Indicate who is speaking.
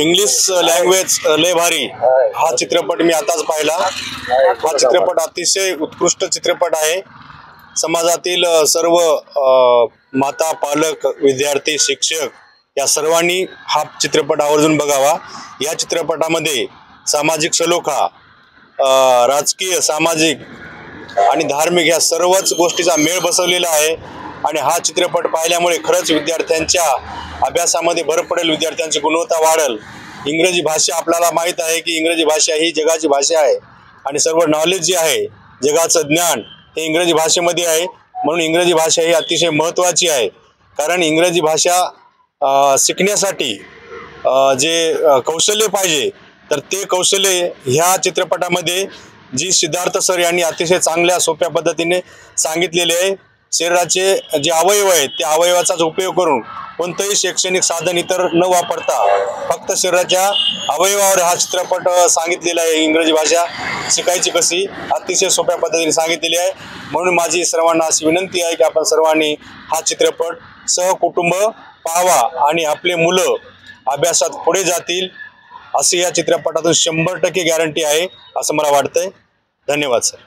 Speaker 1: English language लय भारी. हा चित्रपट मी आताच पाहिला. हा चित्रपट अतिशय उत्कृष्ट चित्रपट आहे. समाजातील सर्व माता पालक विद्यार्थी शिक्षक या सर्वांनी हा चित्रपट आवर्जून बघावा. या चित्रपटामध्ये सामाजिक सलोखा अ, राजकीय सामाजिक आणि धार्मिक या सर्वच गोष्टीचा मेळ बसवलेला आहे. आणि हा चित्रपट पाहिल्यामुळे खरंच विद्यार्थ्यांच्या अभ्यासामध्ये भर पडेल विद्यार्थ्यांची गुणवत्ता वाढेल. इंग्रजी भाषा आपल्याला माहीत आहे की इंग्रजी भाषा ही जगाची भाषा आहे आणि सर्व नॉलेज जे आहे जगाचं ज्ञान हे इंग्रजी भाषेमध्ये आहे. म्हणून इंग्रजी भाषा ही अतिशय महत्त्वाची आहे. कारण इंग्रजी भाषा शिकण्यासाठी जे कौशल्य पाहिजे तर ते कौशल्य ह्या चित्रपटामध्ये जी सिद्धार्थ सर यांनी अतिशय चांगल्या सोप्या पद्धतीने सांगितलेले आहे. शरीराचे जे अवयव आहेत त्या अवयवाचाच उपयोग करून कोणतंही शैक्षणिक साधन इतर न वापरता फक्त शरीराच्या अवयवावर हा चित्रपट सांगितलेला आहे इंग्रजी भाषा शिकायची कशी अतिशय सोप्या पद्धतीने सांगितलेली आहे. म्हणून माझी सर्वांना अशी विनंती आहे की आपण सर्वांनी हा चित्रपट सहकुटुंब पाहावा आणि आपले मुलं अभ्यासात पुढे जातील अशी या चित्रपटातून शंभर टक्के गॅरंटी आहे असं मला वाटतंय. धन्यवाद सर